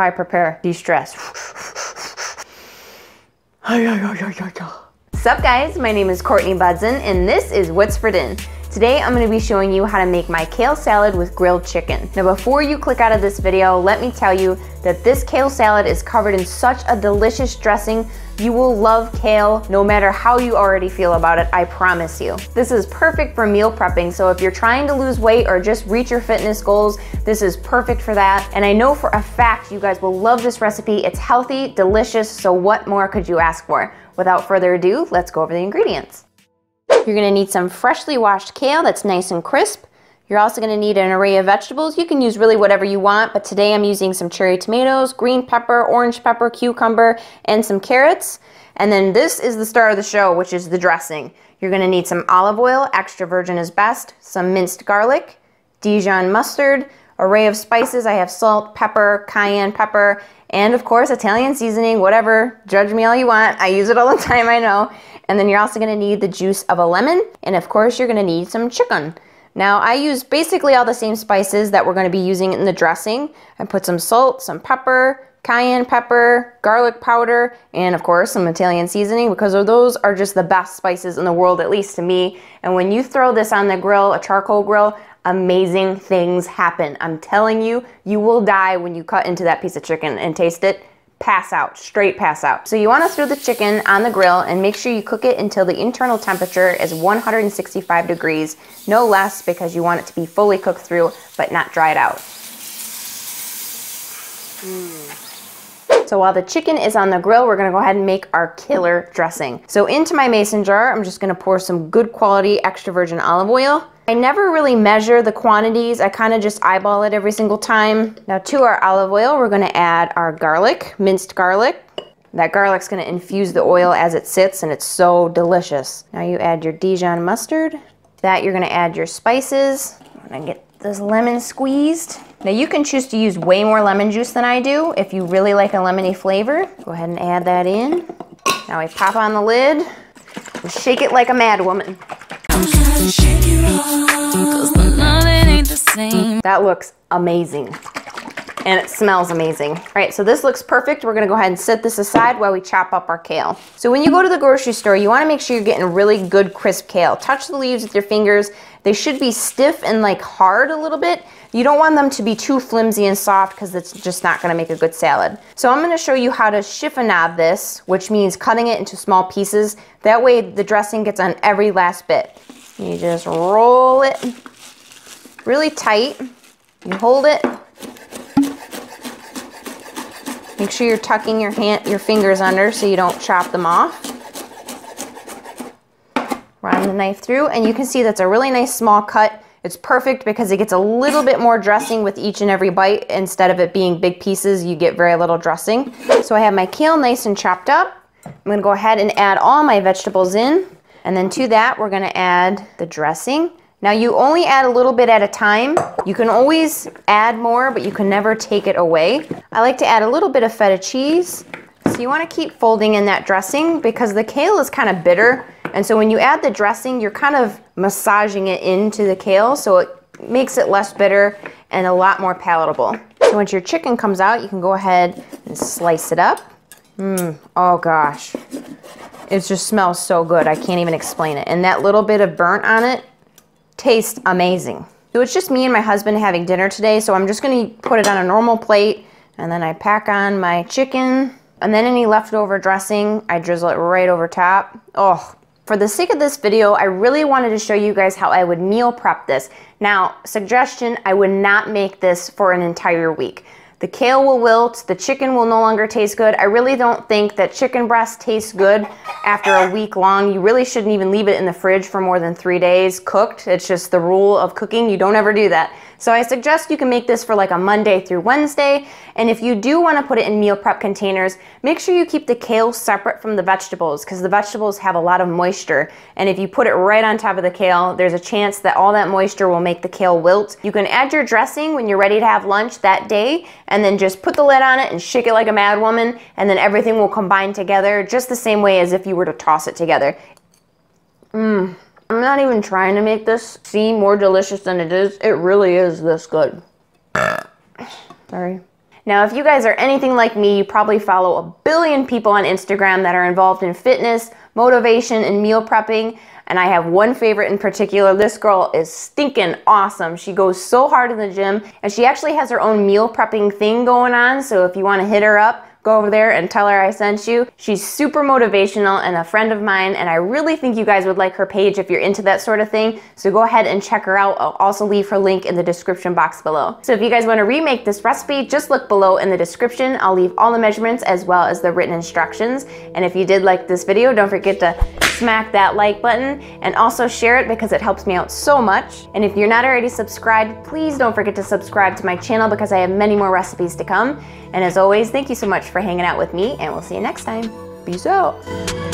how I prepare de-stress. Sup guys, my name is Courtney Budzyn and this is What's for Din. Today I'm going to be showing you how to make my kale salad with grilled chicken. Now before you click out of this video, let me tell you that this kale salad is covered in such a delicious dressing. You will love kale no matter how you already feel about it, I promise you. This is perfect for meal prepping, so if you're trying to lose weight or just reach your fitness goals, this is perfect for that. And I know for a fact you guys will love this recipe. It's healthy, delicious, so what more could you ask for? Without further ado, let's go over the ingredients. You're gonna need some freshly washed kale that's nice and crisp. You're also gonna need an array of vegetables. You can use really whatever you want, but today I'm using some cherry tomatoes, green pepper, orange pepper, cucumber, and some carrots. And then this is the star of the show, which is the dressing. You're gonna need some olive oil, extra virgin is best, some minced garlic, Dijon mustard, array of spices. I have salt, pepper, cayenne pepper, and of course Italian seasoning, whatever, judge me all you want. I use it all the time, I know. And then you're also gonna need the juice of a lemon. And of course you're gonna need some chicken. Now I use basically all the same spices that we're gonna be using in the dressing. I put some salt, some pepper, cayenne pepper, garlic powder, and of course some Italian seasoning because those are just the best spices in the world, at least to me. And when you throw this on the grill, a charcoal grill, amazing things happen. I'm telling you, you will die when you cut into that piece of chicken and taste it pass out, straight pass out. So you wanna throw the chicken on the grill and make sure you cook it until the internal temperature is 165 degrees, no less because you want it to be fully cooked through but not dried out. Mm. So while the chicken is on the grill, we're gonna go ahead and make our killer dressing. So into my mason jar, I'm just gonna pour some good quality extra virgin olive oil. I never really measure the quantities. I kind of just eyeball it every single time. Now to our olive oil, we're gonna add our garlic, minced garlic. That garlic's gonna infuse the oil as it sits and it's so delicious. Now you add your Dijon mustard. That you're gonna add your spices. I'm gonna get this lemon squeezed. Now you can choose to use way more lemon juice than I do if you really like a lemony flavor. Go ahead and add that in. Now we pop on the lid and shake it like a mad woman. That looks amazing. And it smells amazing. All right, so this looks perfect. We're gonna go ahead and set this aside while we chop up our kale. So when you go to the grocery store, you wanna make sure you're getting really good crisp kale. Touch the leaves with your fingers. They should be stiff and like hard a little bit. You don't want them to be too flimsy and soft because it's just not gonna make a good salad. So I'm gonna show you how to chiffonade this, which means cutting it into small pieces. That way the dressing gets on every last bit. You just roll it really tight. You hold it. Make sure you're tucking your hand, your fingers under so you don't chop them off. Run the knife through and you can see that's a really nice small cut. It's perfect because it gets a little bit more dressing with each and every bite. Instead of it being big pieces, you get very little dressing. So I have my kale nice and chopped up. I'm gonna go ahead and add all my vegetables in. And then to that, we're gonna add the dressing. Now you only add a little bit at a time. You can always add more, but you can never take it away. I like to add a little bit of feta cheese. So you wanna keep folding in that dressing because the kale is kind of bitter. And so when you add the dressing, you're kind of massaging it into the kale so it makes it less bitter and a lot more palatable. So once your chicken comes out, you can go ahead and slice it up. Mmm, oh gosh. It just smells so good. I can't even explain it. And that little bit of burnt on it tastes amazing. So it's just me and my husband having dinner today. So I'm just gonna put it on a normal plate and then I pack on my chicken and then any leftover dressing, I drizzle it right over top. Oh, for the sake of this video, I really wanted to show you guys how I would meal prep this. Now, suggestion, I would not make this for an entire week. The kale will wilt, the chicken will no longer taste good. I really don't think that chicken breast tastes good after a week long. You really shouldn't even leave it in the fridge for more than three days cooked. It's just the rule of cooking. You don't ever do that. So I suggest you can make this for like a Monday through Wednesday. And if you do want to put it in meal prep containers, make sure you keep the kale separate from the vegetables because the vegetables have a lot of moisture. And if you put it right on top of the kale, there's a chance that all that moisture will make the kale wilt. You can add your dressing when you're ready to have lunch that day and then just put the lid on it and shake it like a mad woman and then everything will combine together just the same way as if you were to toss it together. Mmm. I'm not even trying to make this seem more delicious than it is. It really is this good. Sorry. Now, if you guys are anything like me, you probably follow a billion people on Instagram that are involved in fitness, motivation, and meal prepping. And I have one favorite in particular. This girl is stinking awesome. She goes so hard in the gym and she actually has her own meal prepping thing going on. So if you want to hit her up, go over there and tell her I sent you. She's super motivational and a friend of mine, and I really think you guys would like her page if you're into that sort of thing. So go ahead and check her out. I'll also leave her link in the description box below. So if you guys want to remake this recipe, just look below in the description. I'll leave all the measurements as well as the written instructions. And if you did like this video, don't forget to smack that like button and also share it because it helps me out so much. And if you're not already subscribed, please don't forget to subscribe to my channel because I have many more recipes to come. And as always, thank you so much for hanging out with me and we'll see you next time. Peace out.